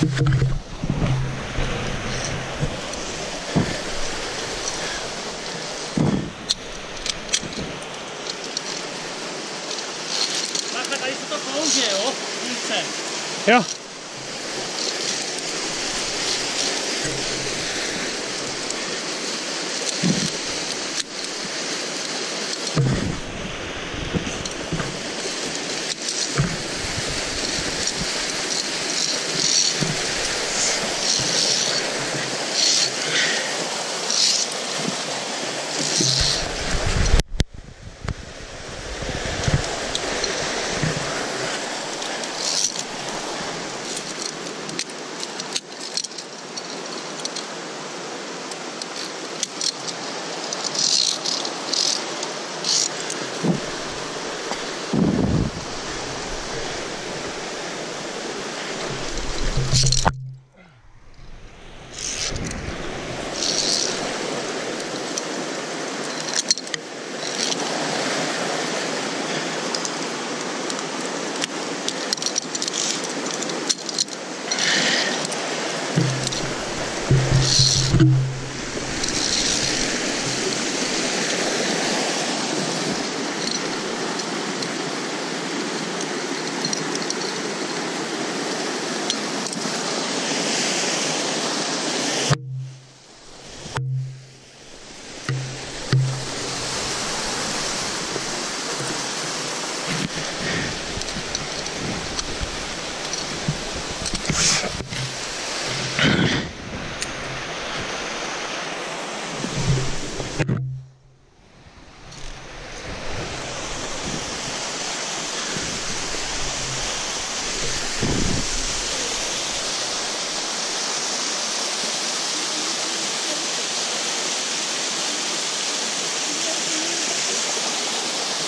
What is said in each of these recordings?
Tak, tady se to klouže, jo? Více. Jo.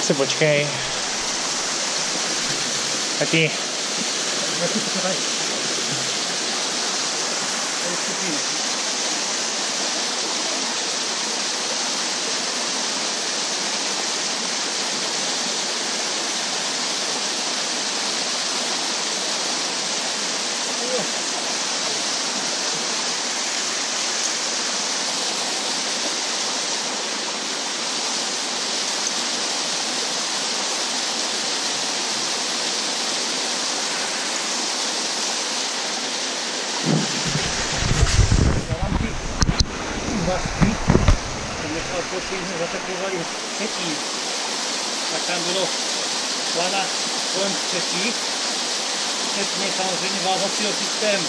Si počkej. A ty. úvazky, jsem nechal počít, jsme zatekovali třetí, tak tam bylo plana kolem třetí, včetně samozřejmě vázacího systému.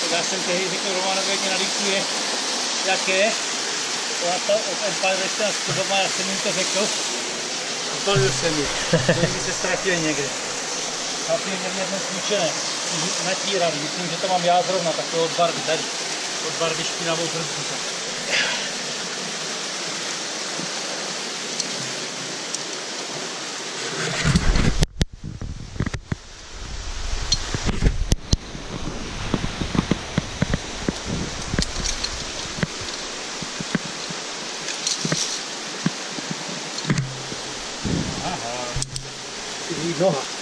Tak já jsem tehdy řekl Romanovi, jak mě nadiktuje, jaké, a to od M50 doma, já jsem jim to řekl, zbalil jsem ji, že se ztratil někde. Chlapi mě mě dnes zničené, natírali, myslím, že to mám já zrovna, takové od barvy tady. Od barvy špinavou 你说哈？